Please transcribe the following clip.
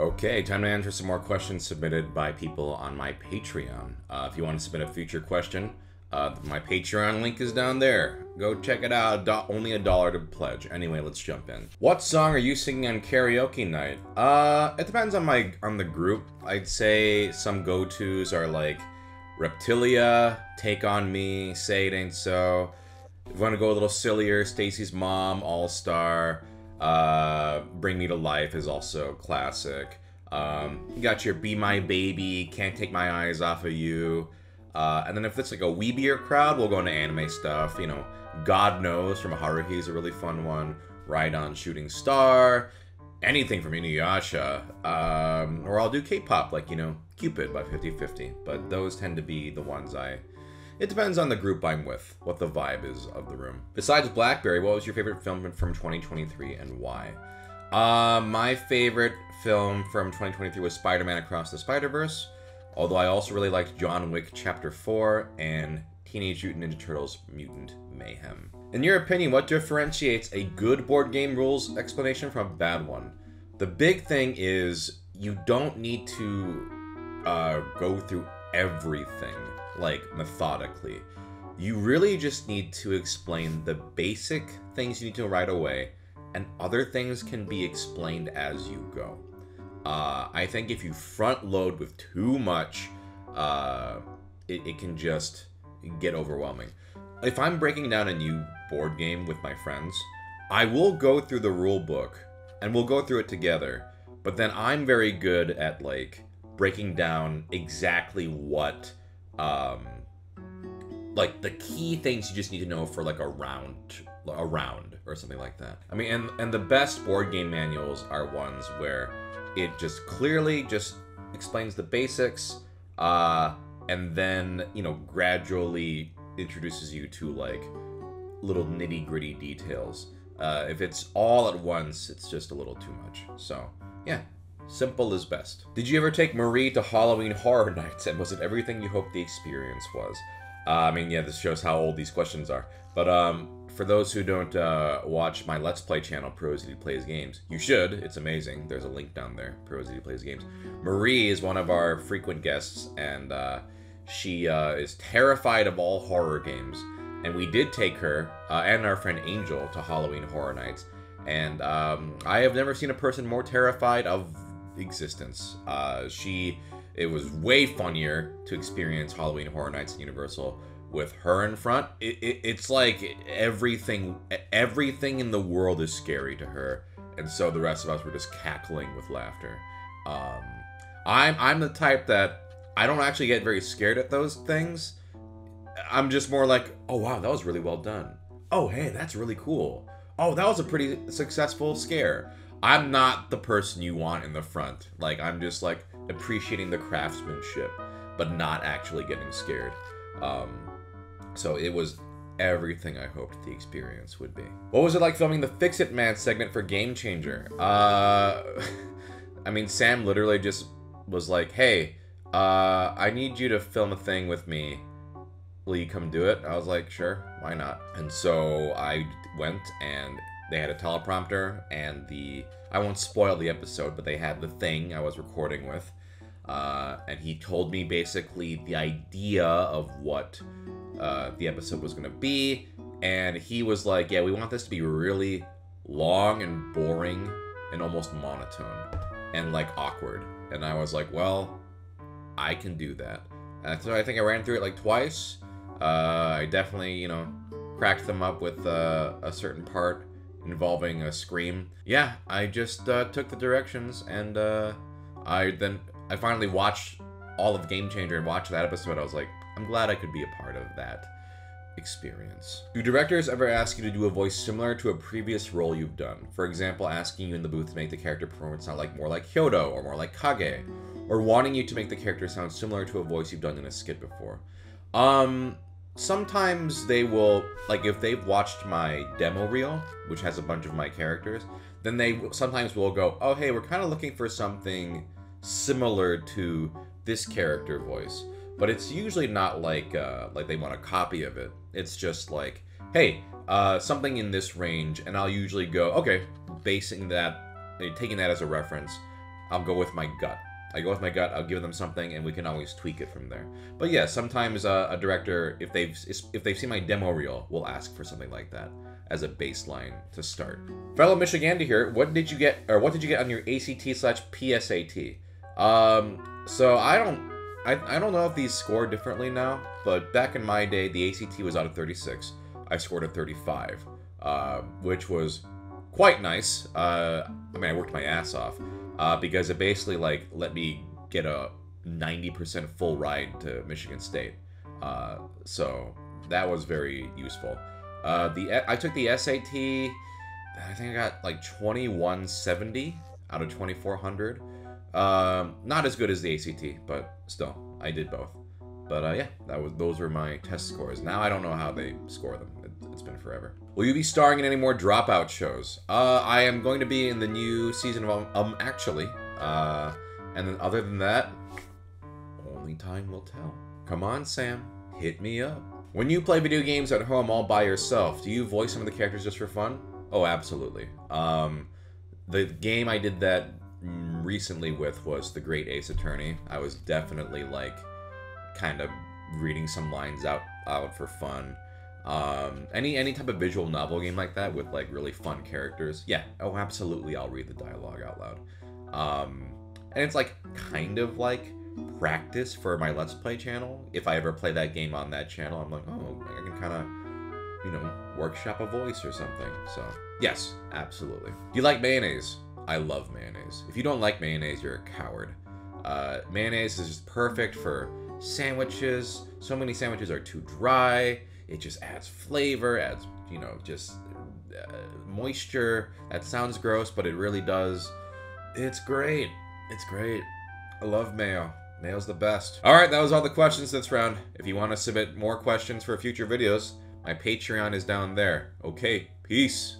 Okay, time to answer some more questions submitted by people on my Patreon. Uh, if you want to submit a future question, uh, my Patreon link is down there. Go check it out. Do- only a dollar to pledge. Anyway, let's jump in. What song are you singing on karaoke night? Uh, it depends on my on the group. I'd say some go tos are like Reptilia, Take on Me, Say It Ain't So. If you want to go a little sillier, Stacy's Mom, All Star. Uh, Bring Me to Life is also classic. Um, you got your Be My Baby, Can't Take My Eyes Off of You. Uh, and then if it's like a weebier crowd, we'll go into anime stuff. You know, God Knows from Haruhi is a really fun one. Ride on Shooting Star. Anything from Inuyasha. Um, or I'll do K-pop, like, you know, Cupid by 50-50. But those tend to be the ones I... It depends on the group I'm with, what the vibe is of the room. Besides Blackberry, what was your favorite film from 2023 and why? Uh, my favorite film from 2023 was Spider-Man Across the Spider-Verse. Although I also really liked John Wick Chapter 4 and Teenage Mutant Ninja Turtles Mutant Mayhem. In your opinion, what differentiates a good board game rules explanation from a bad one? The big thing is you don't need to uh, go through everything like methodically. You really just need to explain the basic things you need to right away, and other things can be explained as you go. Uh, I think if you front load with too much, uh, it, it can just get overwhelming. If I'm breaking down a new board game with my friends, I will go through the rule book and we'll go through it together. But then I'm very good at like breaking down exactly what, um, like the key things you just need to know for like a round, a round or something like that. I mean, and and the best board game manuals are ones where it just clearly just explains the basics uh, and then you know gradually introduces you to like little nitty gritty details. Uh, if it's all at once it's just a little too much. So yeah simple is best did you ever take marie to halloween horror nights and was it everything you hoped the experience was uh, i mean yeah this shows how old these questions are but um for those who don't uh, watch my Let's Play channel, ProZD Plays Games, you should. It's amazing. There's a link down there, ProZD Plays Games. Marie is one of our frequent guests, and uh, she uh, is terrified of all horror games. And we did take her uh, and our friend Angel to Halloween Horror Nights. And um, I have never seen a person more terrified of existence. Uh, she, it was way funnier to experience Halloween Horror Nights at Universal with her in front, it, it, it's like everything everything in the world is scary to her, and so the rest of us were just cackling with laughter. Um, I'm I'm the type that I don't actually get very scared at those things. I'm just more like, oh wow, that was really well done. Oh hey, that's really cool. Oh, that was a pretty successful scare. I'm not the person you want in the front. Like I'm just like appreciating the craftsmanship, but not actually getting scared. Um, so it was everything I hoped the experience would be. What was it like filming the Fix It Man segment for Game Changer? Uh, I mean, Sam literally just was like, hey, uh, I need you to film a thing with me. Will you come do it? I was like, sure, why not? And so I went and they had a teleprompter and the, I won't spoil the episode, but they had the thing I was recording with. Uh, and he told me basically the idea of what uh, the episode was going to be. And he was like, Yeah, we want this to be really long and boring and almost monotone and like awkward. And I was like, Well, I can do that. And so I think I ran through it like twice. Uh, I definitely, you know, cracked them up with uh, a certain part involving a scream. Yeah, I just uh, took the directions and uh, I then I finally watched all of Game Changer and watched that episode. I was like, I'm glad I could be a part of that experience. Do directors ever ask you to do a voice similar to a previous role you've done? For example, asking you in the booth to make the character performance sound like more like Hyodo or more like Kage, or wanting you to make the character sound similar to a voice you've done in a skit before. Um, sometimes they will like if they've watched my demo reel, which has a bunch of my characters, then they sometimes will go, "Oh, hey, we're kind of looking for something similar to this character voice." but it's usually not like uh, like they want a copy of it. It's just like, hey, uh, something in this range, and I'll usually go, okay, basing that, taking that as a reference, I'll go with my gut. I go with my gut. I'll give them something, and we can always tweak it from there. But yeah, sometimes uh, a director, if they've if they've seen my demo reel, will ask for something like that as a baseline to start. Fellow Michigander here, what did you get, or what did you get on your ACT slash PSAT? Um, so I don't, I, I don't know if these score differently now, but back in my day, the ACT was out of 36. I scored a 35, uh, which was quite nice. Uh, I mean, I worked my ass off uh, because it basically like let me get a 90% full ride to Michigan State. Uh, so that was very useful. Uh, the I took the SAT. I think I got like 2170 out of 2400. Um, not as good as the ACT, but still, I did both. But uh, yeah, that was those were my test scores. Now I don't know how they score them. It, has been forever. Will you be starring in any more Dropout shows? Uh, I am going to be in the new season of Um, um Actually. Uh, and then other than that, only time will tell. Come on, Sam, hit me up. When you play video games at home all by yourself, do you voice some of the characters just for fun? Oh, absolutely. Um, the game I did that recently with was The Great Ace Attorney. I was definitely like kind of reading some lines out out for fun. Um, any any type of visual novel game like that with like really fun characters, yeah. Oh, absolutely, I'll read the dialogue out loud. Um, and it's like kind of like practice for my Let's Play channel. If I ever play that game on that channel, I'm like, oh, I can kind of, you know, workshop a voice or something. So, yes, absolutely. Do you like mayonnaise? I love mayonnaise. If you don't like mayonnaise, you're a coward. Uh, mayonnaise is just perfect for sandwiches. So many sandwiches are too dry. It just adds flavor, adds, you know, just uh, moisture. That sounds gross, but it really does. It's great. It's great. I love mayo. Mayo's the best. All right, that was all the questions this round. If you want to submit more questions for future videos, my Patreon is down there. Okay, peace.